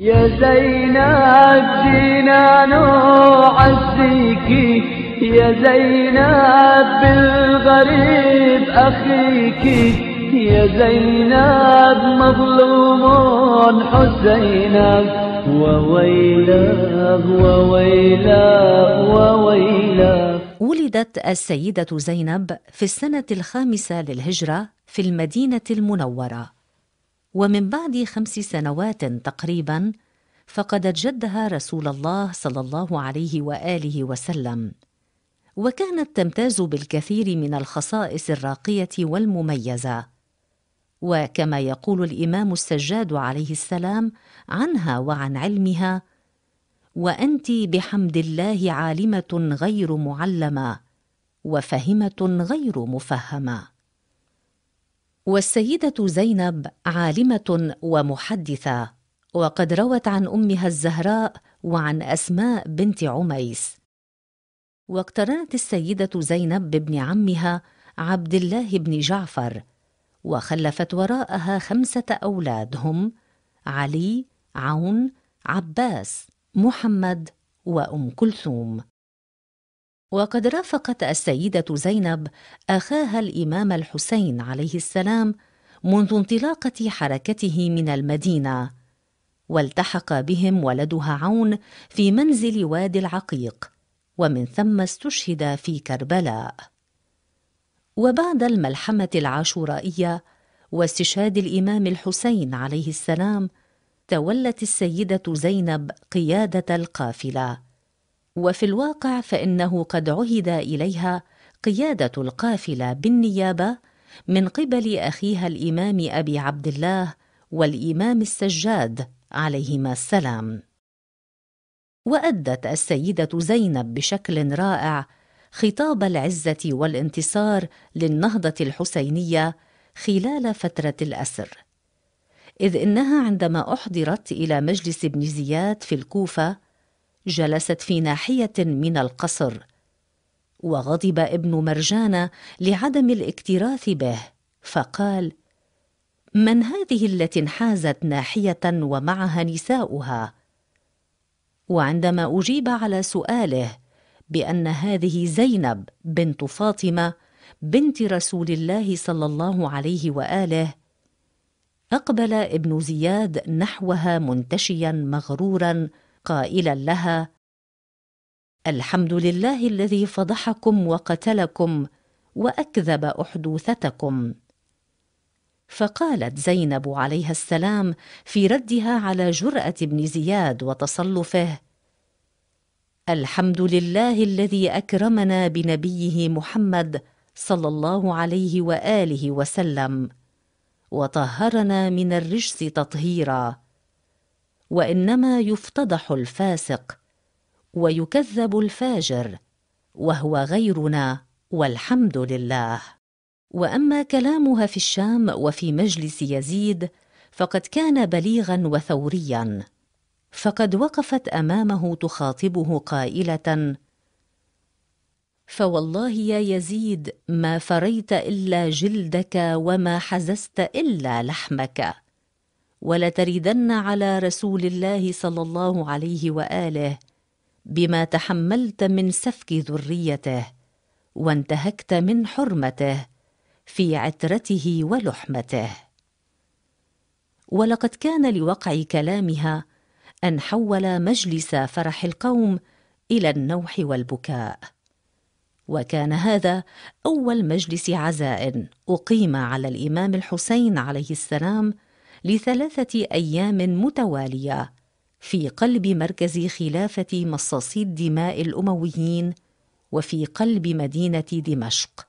يا زينب جينا نعزيكي يا زينب بالغريب أخيك. يا زينب مظلوم حسينك وويلاه وويلاه وويلاه ولدت السيدة زينب في السنة الخامسة للهجرة في المدينة المنورة. ومن بعد خمس سنوات تقريبا فقدت جدها رسول الله صلى الله عليه وآله وسلم. وكانت تمتاز بالكثير من الخصائص الراقية والمميزة. وكما يقول الإمام السجاد عليه السلام عنها وعن علمها وأنت بحمد الله عالمة غير معلمة وفهمة غير مفهمة. والسيدة زينب عالمة ومحدثة وقد روت عن أمها الزهراء وعن أسماء بنت عميس. واقترنت السيدة زينب بابن عمها عبد الله بن جعفر وخلفت وراءها خمسة أولاد هم علي عون عباس محمد وأم كلثوم. وقد رافقت السيدة زينب أخاها الإمام الحسين عليه السلام منذ انطلاقة حركته من المدينة والتحق بهم ولدها عون في منزل وادي العقيق ومن ثم استشهد في كربلاء. وبعد الملحمة العاشورائية واستشهاد الإمام الحسين عليه السلام تولت السيدة زينب قيادة القافلة. وفي الواقع فإنه قد عهد إليها قيادة القافلة بالنيابة من قبل أخيها الإمام أبي عبد الله والإمام السجاد عليهما السلام. وأدت السيدة زينب بشكل رائع خطاب العزة والانتصار للنهضة الحسينية خلال فترة الأسر. إذ إنها عندما أحضرت إلى مجلس ابن زياد في الكوفة جلست في ناحية من القصر وغضب ابن مرجان لعدم الاكتراث به فقال من هذه التي انحازت ناحية ومعها نساؤها؟ وعندما أجيب على سؤاله بأن هذه زينب بنت فاطمة بنت رسول الله صلى الله عليه وآله أقبل ابن زياد نحوها منتشيا مغرورا قائلا لها الحمد لله الذي فضحكم وقتلكم وأكذب أحدوثتكم. فقالت زينب عليها السلام في ردها على جرأة ابن زياد وتصلفه الحمد لله الذي أكرمنا بنبيه محمد صلى الله عليه وآله وسلم وطهرنا من الرجس تطهيرا. وإنما يفتضح الفاسق ويكذب الفاجر وهو غيرنا والحمد لله. وأما كلامها في الشام وفي مجلس يزيد فقد كان بليغا وثوريا فقد وقفت أمامه تخاطبه قائلة فوالله يا يزيد ما فريت إلا جلدك وما حززت إلا لحمك. ولتردن على رسول الله صلى الله عليه وآله بما تحملت من سفك ذريته وانتهكت من حرمته في عترته ولحمته. ولقد كان لوقع كلامها أن حول مجلس فرح القوم إلى النوح والبكاء. وكان هذا أول مجلس عزاء أقيم على الإمام الحسين عليه السلام لثلاثة أيام متوالية في قلب مركز خلافة مصاصي الدماء الأمويين وفي قلب مدينة دمشق.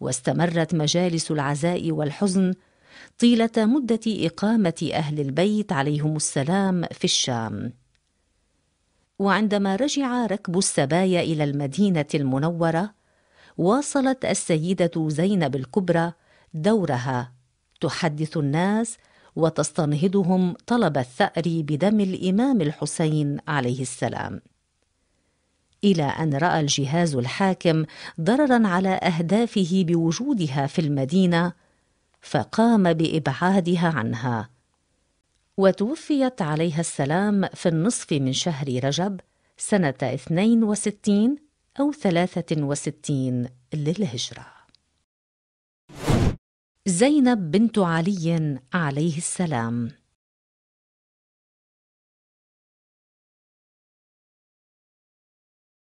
واستمرت مجالس العزاء والحزن طيلة مدة إقامة أهل البيت عليهم السلام في الشام. وعندما رجع ركب السبايا إلى المدينة المنورة واصلت السيدة زينب الكبرى دورها. تحدث الناس وتستنهضهم طلب الثأر بدم الإمام الحسين عليه السلام. إلى أن رأى الجهاز الحاكم ضررا على أهدافه بوجودها في المدينة فقام بإبعادها عنها. وتوفيت عليها السلام في النصف من شهر رجب سنة 62 أو 63 للهجرة. زينب بنت علي عليه السلام.